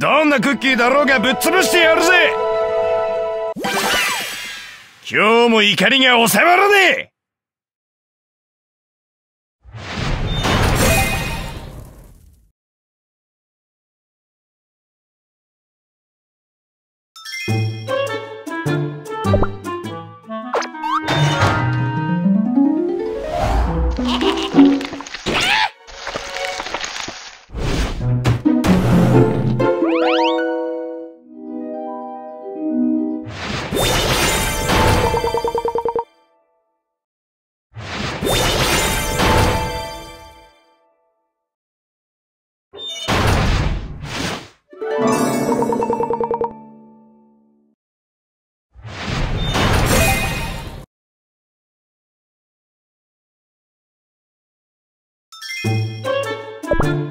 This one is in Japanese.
どんなクッキーだろうがぶっ潰してやるぜ。今日も怒りが収まらね。え you